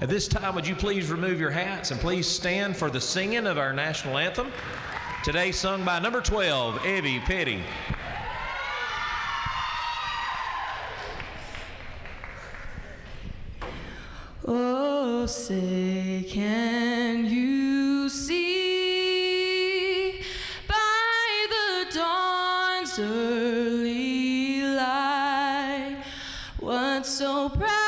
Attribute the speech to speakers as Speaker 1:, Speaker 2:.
Speaker 1: At this time, would you please remove your hats and please stand for the singing of our national anthem? Today, sung by number 12, Evie Peddie.
Speaker 2: Oh, say, can you see by the dawn's early light what so proudly